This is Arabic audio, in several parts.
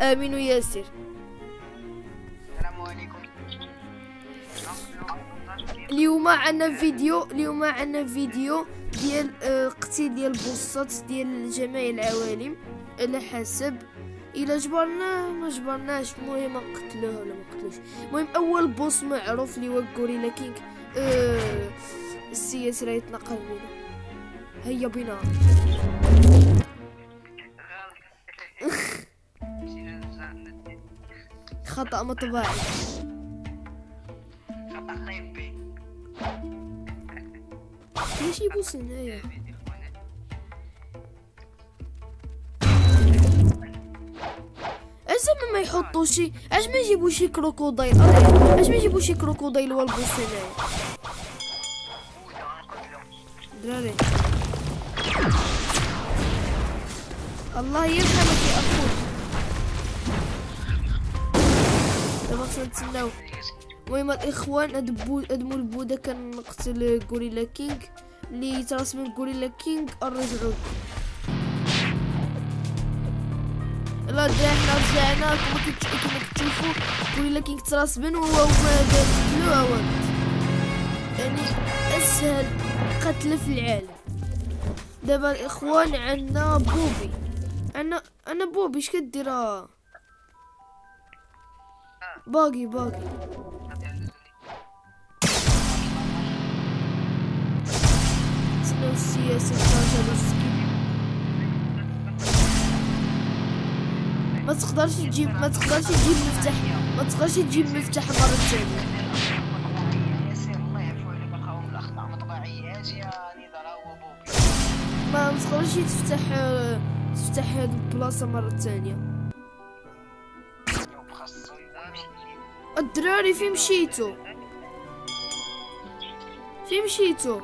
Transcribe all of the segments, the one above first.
آمين وياسر السلام عليكم. اليوم عندنا فيديو اليوم عندنا فيديو ديال آه، قتيل ديال البوصات ديال جميع العوالم على حسب إلا جبرناه ما جبرناش المهم نقتلوه ولا ما قتلوش المهم أول بوس معروف اللي هو غوريلا كينغ السياسي راه يتنقل بينا هيا بينا. خطأ مطبعي خطأ طيبي ليش يبوس هنايا اش ما يحطوا شي؟ اش ما يجيبوا شي كروكودايل؟ أري، اش ما يجيبوا شي كروكودايل والبوس هنايا دراري. الله يرحمك يا أخوي. دابا خصنا نتسناو المهم الإخوان ادبو ادمو البودا كنقتل غوريلا كينغ. اللي تراس من غوريلا كينغ نرجعو لا حنا رجعنا كما كت- كما كتشوفوا غوريلا كينغ تراس من وهو قتلوها ولد يعني أسهل قتل في العالم. دابا الإخوان عندنا بوبي. عندنا أنا بوبي اش كدير السياسة تاع السكين ما تقدرش تجيب ما تقدرش تجيب مفتاح ما تقدرش تجيب مفتاح مرة ثانية ما تقدرش تفتح تفتح هاد البلاصة مرة ثانية الدراري فين مشيتو. فين مشيتو.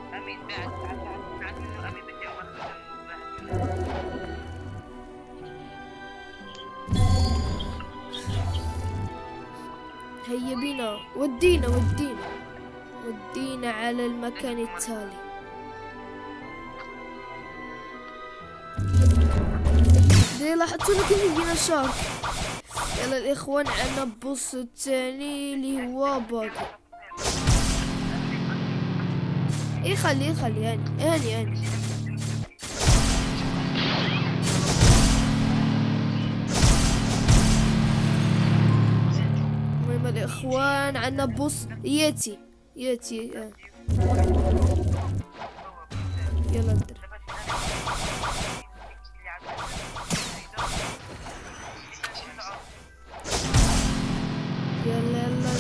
هيا بينا. ودينا ودينا. ودينا على المكان التالي. دي لاحظتوا لكن يجينا شارك. يلا الإخوان عنا البوس الثاني اللي هو باقي. إيه خليه خليه. هاني هاني هاني. المهم الإخوان عنا بوس. ياتي ياتي آه. يلا ندير يلا يلا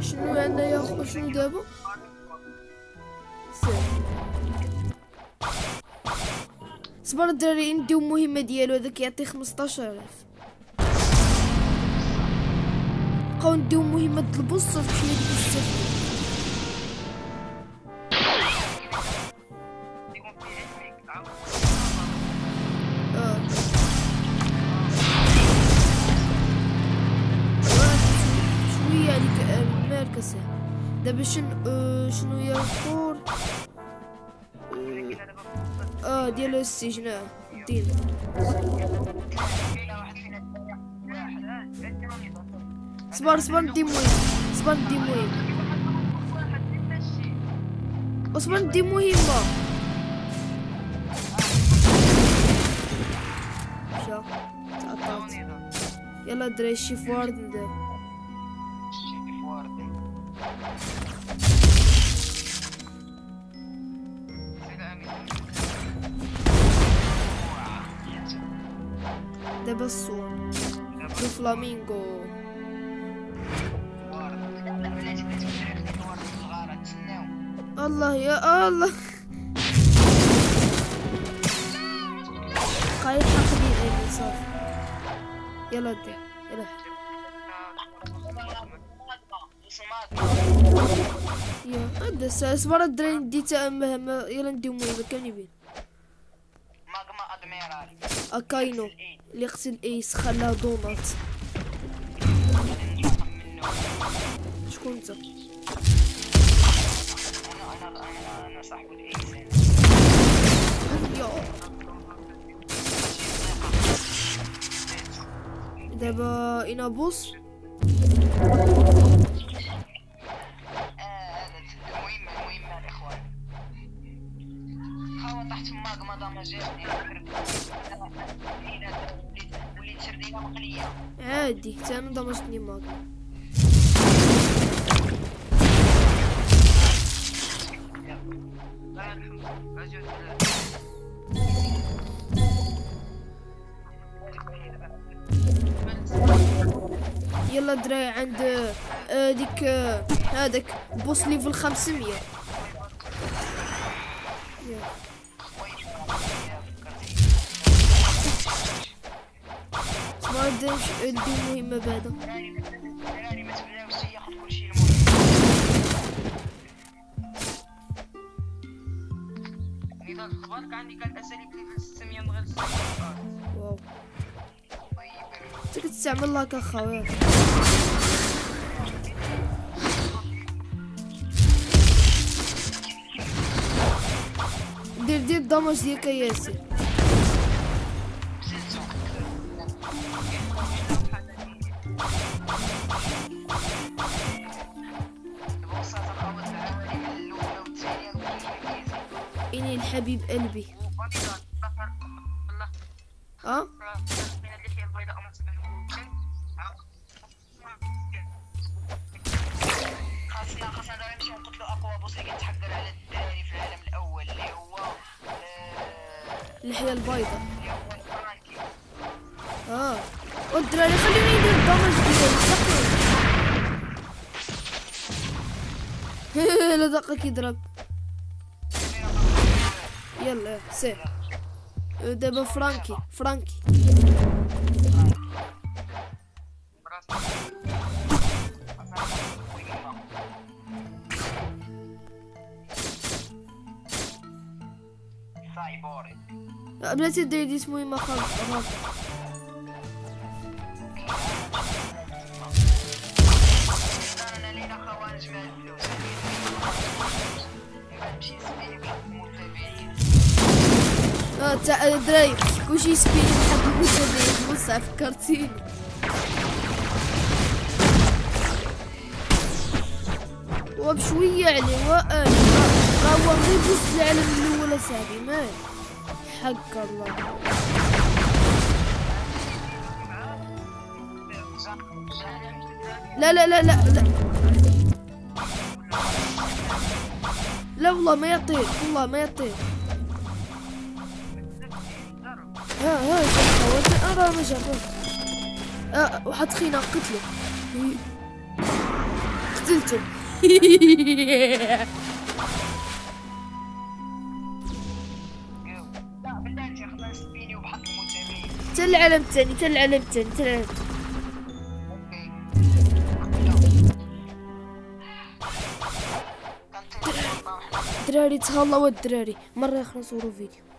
شنو عندنا يا شنو صبر الدراري نديو مهمة ديالو هذاك يعطي 15000 نبقاو نديو مهمة ضلبو الصف حنا ديك دابا شن آه، شنو هي الخور آه،, آه ديال السجن آه واحد فينا واحد صبر صبر ندي مهم صبر ندي مهم اصبر ندي مهمة مشى تعطلت يلا دري شي فورد. ندير دابا الصور دو فلامينغو. الله يا الله. قايل حقني عيني صافي يلا دي يلا. يا هذا اصبر الدراري ندي تا مهمة يلا نديو مهمة كامل يبين؟ ماغما ادميرال أكاينو اللي قتل إيس خلاها دونات. شكون انت؟ دابا اين بوس آه، المهم المهم الاخوان هو تحت ماغما دام جاتني وليت سردينه مقليه عادي حتى أنا دمجتني ماك يلا دراي عند آه، ديك آه، هذاك بوس ليفل 500 يلا. ما نديرش ندير مهمة بعدا. نضال أخبارك عندي كان اساليب ليفل 600 من غير 600 واو انت كتستعمل لاك اخويا دير دير الدمج ديالك يا ياسر. اني الحبيب قلبي. هو آه، اللحية الفرانكي آه. والدراري خليني ندير الدمج ديالي لا دقك يضرب. Gälle, se. Det var Frankie, Frankie. Обратите, дойдите мою маханку, пожалуйста. تاع الدراري كلشي سبيني بحال المتابعين بصح فكرتيني وبشوية عليه وقال راه هو غير بوس العالم الأول اصاحبي ما حق الله. لا لا لا لا لا. لا والله ما يطير والله ما يطير ها ها جربت أنا ما جربت خينا قتله قتلته تا العالم الثاني تا العالم الثاني تا العالم الثاني دراري تهلاو الدراري. مرة أخرى نصورو فيديو.